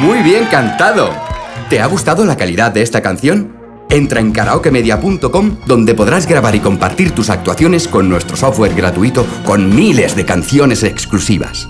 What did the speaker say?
Muy bien cantado. ¿Te ha gustado la calidad de esta canción? Entra en karaokemedia.com donde podrás grabar y compartir tus actuaciones con nuestro software gratuito con miles de canciones exclusivas.